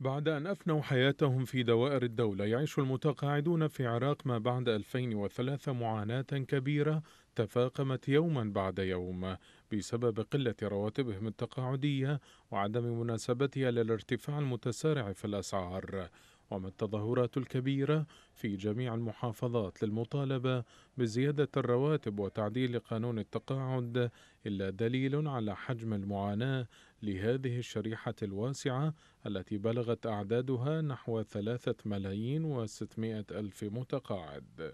بعد أن أفنوا حياتهم في دوائر الدولة يعيش المتقاعدون في عراق ما بعد 2003 معاناة كبيرة تفاقمت يوما بعد يوم بسبب قلة رواتبهم التقاعدية وعدم مناسبتها للارتفاع المتسارع في الأسعار. وما التظاهرات الكبيرة في جميع المحافظات للمطالبة بزيادة الرواتب وتعديل قانون التقاعد إلا دليل على حجم المعاناة لهذه الشريحة الواسعة التي بلغت أعدادها نحو ثلاثة ملايين وستمائة ألف متقاعد.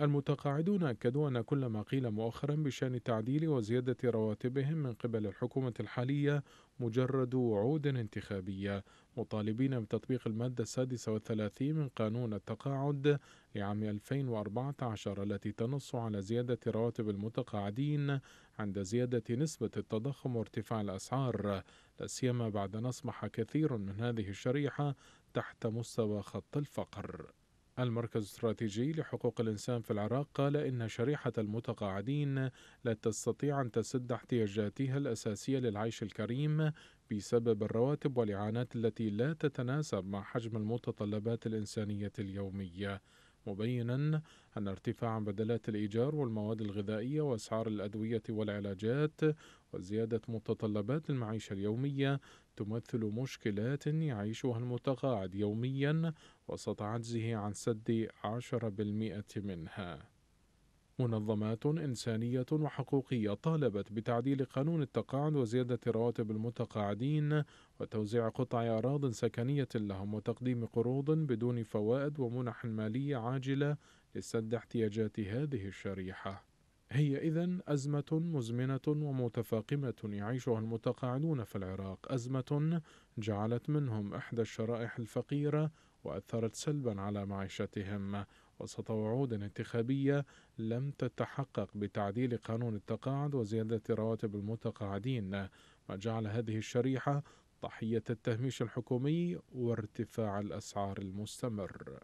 المتقاعدون أكدوا أن كل ما قيل مؤخرا بشأن تعديل وزيادة رواتبهم من قبل الحكومة الحالية مجرد وعود انتخابية. مطالبين بتطبيق المادة السادسة والثلاثين من قانون التقاعد لعام 2014 التي تنص على زيادة رواتب المتقاعدين عند زيادة نسبة التضخم وارتفاع الأسعار. لا سيما بعد أن أصبح كثير من هذه الشريحة تحت مستوى خط الفقر. المركز الاستراتيجي لحقوق الإنسان في العراق قال إن شريحة المتقاعدين لا تستطيع أن تسد احتياجاتها الأساسية للعيش الكريم بسبب الرواتب والإعانات التي لا تتناسب مع حجم المتطلبات الإنسانية اليومية. مبينا أن ارتفاع بدلات الإيجار والمواد الغذائية وأسعار الأدوية والعلاجات وزيادة متطلبات المعيشة اليومية تمثل مشكلات يعيشها المتقاعد يوميا وسط عجزه عن سد عشرة بالمئة منها. منظمات إنسانية وحقوقية طالبت بتعديل قانون التقاعد وزيادة رواتب المتقاعدين وتوزيع قطع أراض سكنية لهم وتقديم قروض بدون فوائد ومنح مالية عاجلة لسد احتياجات هذه الشريحة. هي إذا أزمة مزمنة ومتفاقمة يعيشها المتقاعدون في العراق، أزمة جعلت منهم إحدى الشرائح الفقيرة وأثرت سلبا على معيشتهم، وسط وعود انتخابية لم تتحقق بتعديل قانون التقاعد وزيادة رواتب المتقاعدين، ما جعل هذه الشريحة ضحية التهميش الحكومي وارتفاع الأسعار المستمر.